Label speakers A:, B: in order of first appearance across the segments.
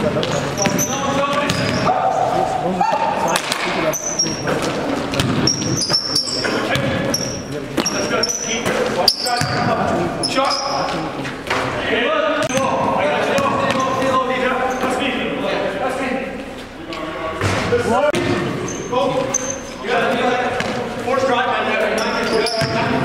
A: Fourth drive, man. Nine, nine, nine, nine.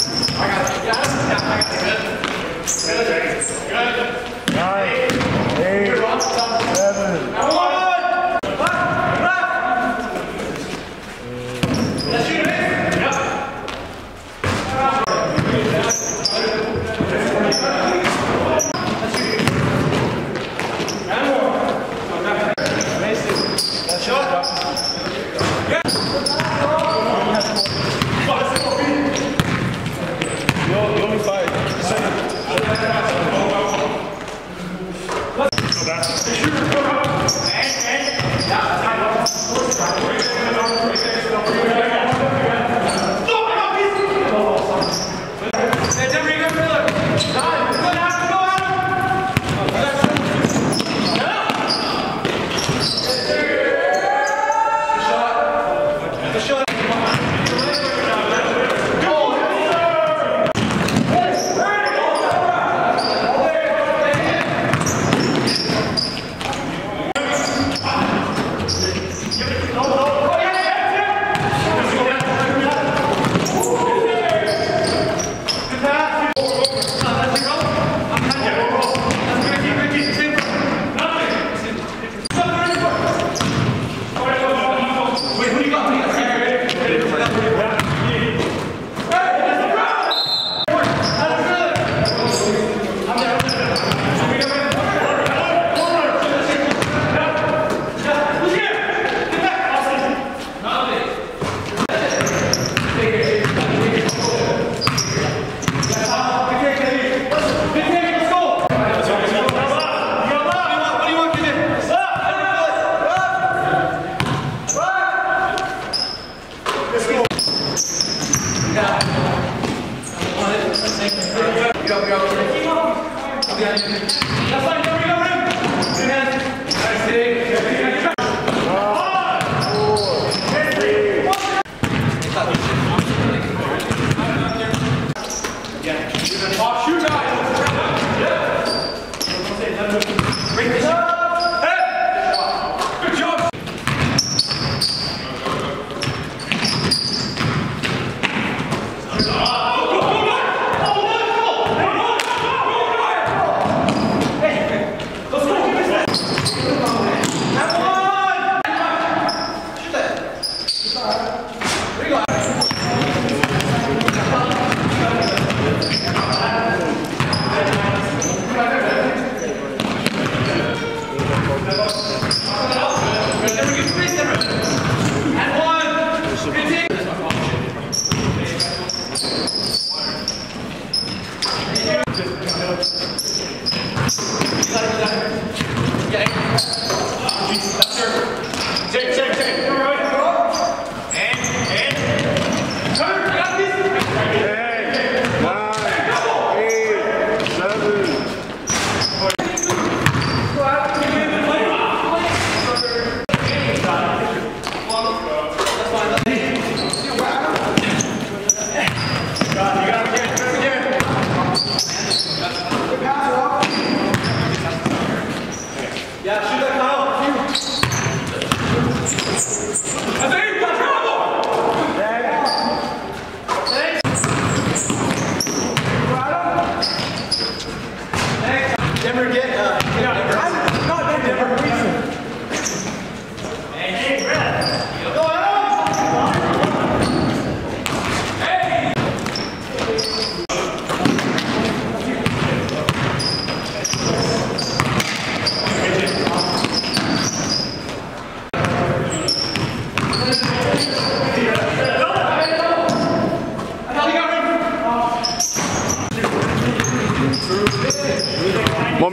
A: That's like coming up. Good night. Nice day.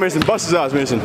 A: Mason. Bust his ass, Mason.